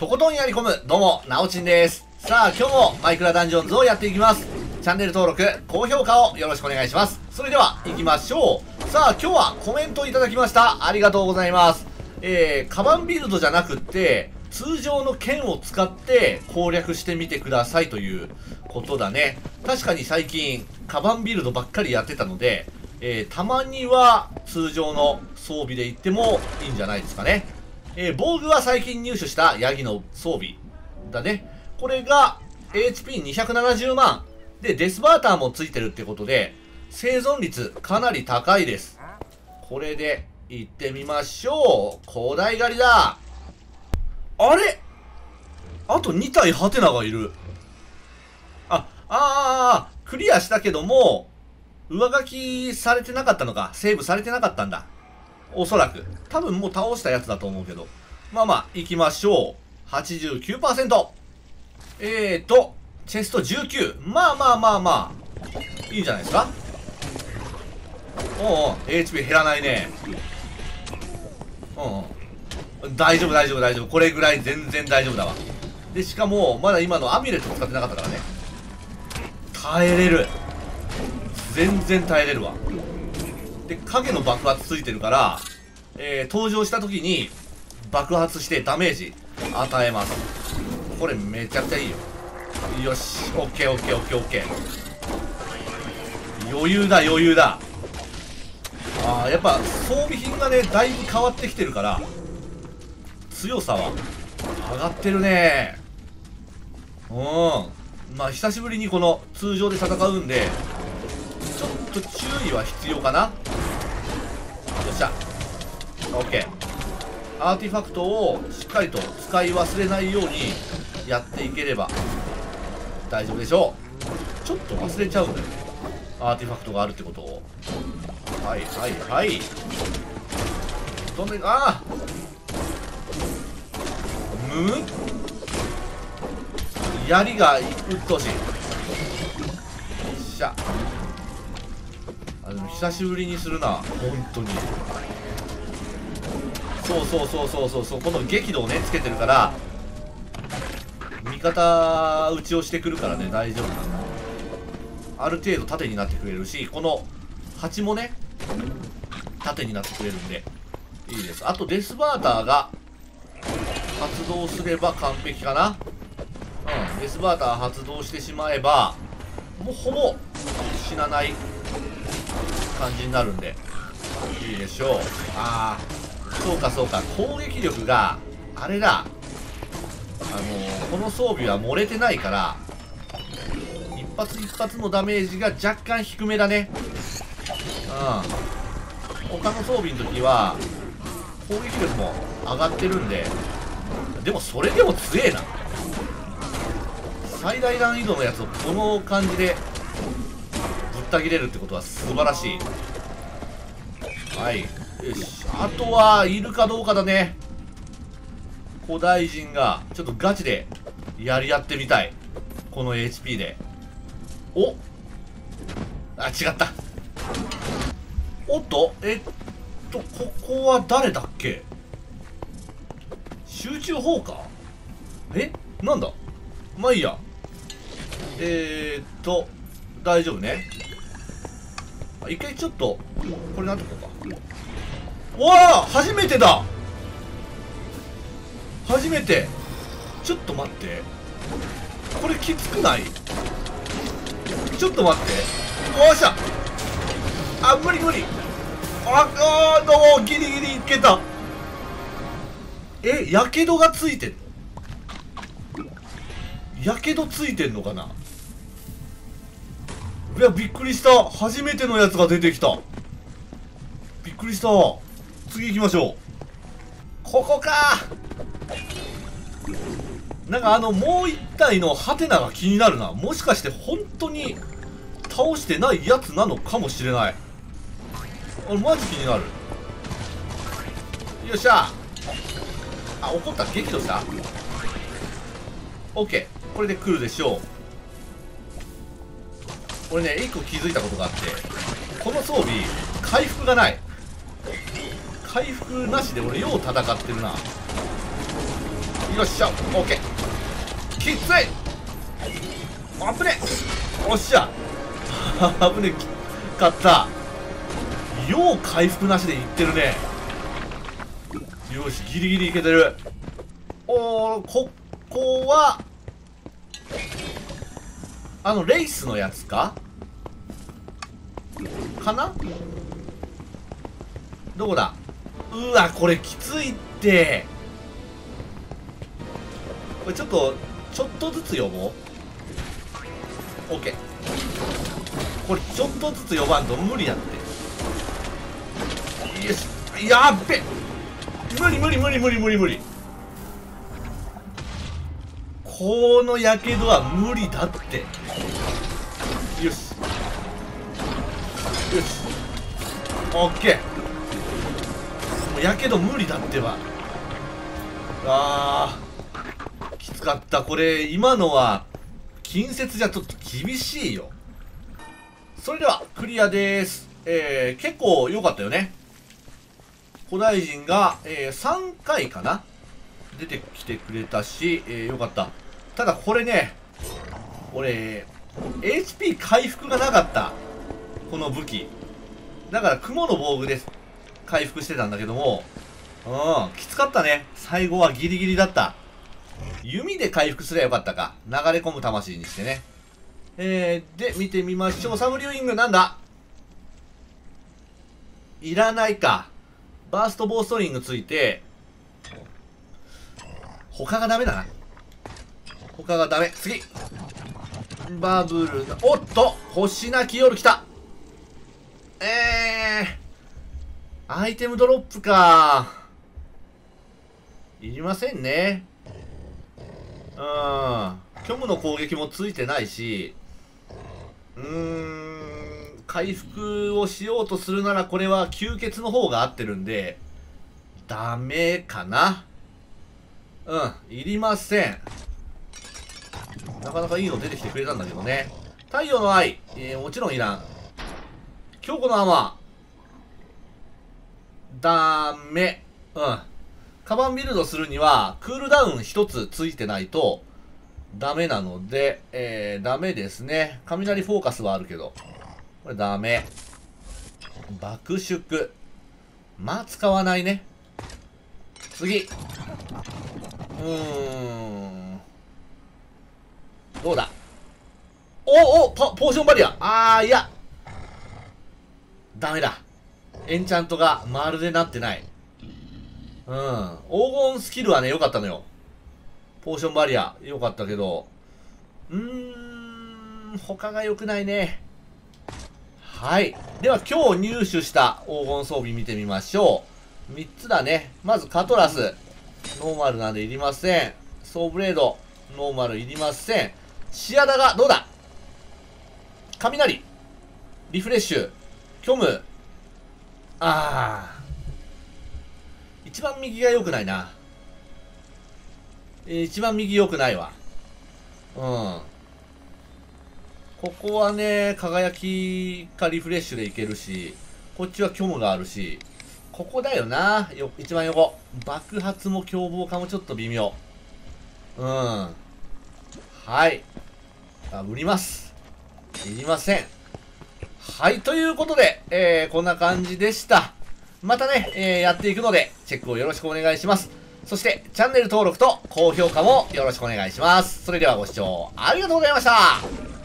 とことんやり込む、どうも、なおちんです。さあ、今日もマイクラダンジョンズをやっていきます。チャンネル登録、高評価をよろしくお願いします。それでは、行きましょう。さあ、今日はコメントいただきました。ありがとうございます。えー、カバンビルドじゃなくって、通常の剣を使って攻略してみてくださいということだね。確かに最近、カバンビルドばっかりやってたので、えー、たまには通常の装備で行ってもいいんじゃないですかね。えー、防具は最近入手したヤギの装備だね。これが HP270 万。で、デスバーターもついてるってことで、生存率かなり高いです。これで行ってみましょう。広大狩りだ。あれ？あと2体ハテナがいる。あ、ああ、クリアしたけども、上書きされてなかったのか。セーブされてなかったんだ。おそらく。多分もう倒したやつだと思うけど。まあまあ、行きましょう。89%。えーと、チェスト19。まあまあまあまあ、いいんじゃないですか？おうおう、HP 減らないね。うんうん。大丈夫大丈夫大丈夫。これぐらい全然大丈夫だわ。で、しかも、まだ今のアミュレット使ってなかったからね。耐えれる。全然耐えれるわ。で、影の爆発ついてるから、えー、登場した時に爆発してダメージ与えます。これめちゃくちゃいいよ。よし、オッケーオッケーオッケーオッケー。余裕だ余裕だ。ああ、やっぱ装備品がね、だいぶ変わってきてるから、強さは上がってるね。うん。まあ久しぶりにこの通常で戦うんで、ちょっと注意は必要かな。っしゃ。オッケー。アーティファクトをしっかりと使い忘れないようにやっていければ大丈夫でしょう。ちょっと忘れちゃうんだよ。アーティファクトがあるってことを。はいはいはい。飛んで、ああむむ槍がうっとうしい。あでも久しぶりにするな。本当に。そうそうそうそうそう。そうこの激怒をねつけてるから味方打ちをしてくるからね大丈夫。なんだある程度縦になってくれるしこの蜂もね縦になってくれるんでいいです。あとデスバーターが発動すれば完璧かな。うんデスバーター発動してしまえばもうほぼ死なない感じになるんで。いいでしょう。ああそうかそうか。攻撃力があれだ。あのー、この装備は漏れてないから一発一発のダメージが若干低めだね。うん。他の装備の時は攻撃力も上がってるんででもそれでも強えな。最大難易度のやつをこの感じでった切れるってことは素晴らしい。はい。よし。あとはいるかどうかだね。古代人がちょっとガチでやり合ってみたい。この HP で。お！あ違った。おっと？えっとここは誰だっけ？集中砲火？え？なんだ？まあいいや。えー、っと大丈夫ね。一回ちょっとこれなんとこうか。うわあ初めてだ。初めて。ちょっと待って。これきつくない？ちょっと待って。よっしゃ。あ無理無理。ああどうもギリギリいけた。えやけどがついてんの？やけどついてんのかな？いやびっくりした。初めてのやつが出てきた。びっくりした次行きましょう。ここか。なんかあのもう一体のハテナが気になるな。もしかして本当に倒してないやつなのかもしれない。あれマジ気になる。よっしゃ。あ怒った。激怒した。OK これで来るでしょう。俺ね一個気づいたことがあってこの装備回復がない。回復なしで俺よう戦ってるな。よっしゃオッケーきつい。あぶねおっしゃ。あぶねかった。よう回復なしでいってるね。よしギリギリいけてる。おーここはあのレイスのやつか？かな？どこだ？うわこれきついって。これちょっとちょっとずつ呼ぼう。OK これちょっとずつ呼ばんと無理やって。よし。やっべ！無理無理無理無理無理無理。このやけどは無理だって。よし。オッケー。もうやけど無理だってば。あーきつかった。これ今のは近接じゃちょっと厳しいよ。それではクリアです。えー、結構良かったよね。古代人が、えー、3回かな？出てきてくれたし、えー、よかった。ただこれね俺 HP 回復がなかった。この武器。だから雲の防具です回復してたんだけども。うんきつかったね。最後はギリギリだった。弓で回復すればよかったか。流れ込む魂にしてね。えー、で見てみましょう。サムリューイングなんだ。いらないか。バーストボーストリングついて他がダメだな。他がダメ。次。バブルおっと星なき夜来たえー、アイテムドロップか。いりませんね。うん。虚無の攻撃もついてないし。うーん。回復をしようとするならこれは吸血の方が合ってるんでダメかな。うん。いりません。なかなかいいの出てきてくれたんだけどね。太陽の愛、えー、もちろんいらん。強固のアマ。ダメ。うん。カバンビルドするには、クールダウン一つついてないと、ダメなので、えー、ダメですね。雷フォーカスはあるけど。これダメ。爆縮。まあ、使わないね。次。うーん。どうだ？おおポポーションバリアあーいやダメだエンチャントがまるでなってない。うん。黄金スキルはね良かったのよ。ポーションバリア良かったけど。うーん他が良くないね。はい。では今日入手した黄金装備見てみましょう。3つだね。まずカトラス。ノーマルなんでいりません。ソーブレード。ノーマルいりません。シアダが、どうだ？雷。リフレッシュ。虚無。ああ。一番右が良くないな。一番右良くないわ。うん。ここはね、輝きかリフレッシュでいけるし、こっちは虚無があるし、ここだよな。よ、一番横。爆発も凶暴化もちょっと微妙。うん。はい。あ、売ります。いりません。はい、ということで、えー、こんな感じでした。またね、えー、やっていくので、チェックをよろしくお願いします。そして、チャンネル登録と高評価もよろしくお願いします。それではご視聴ありがとうございました。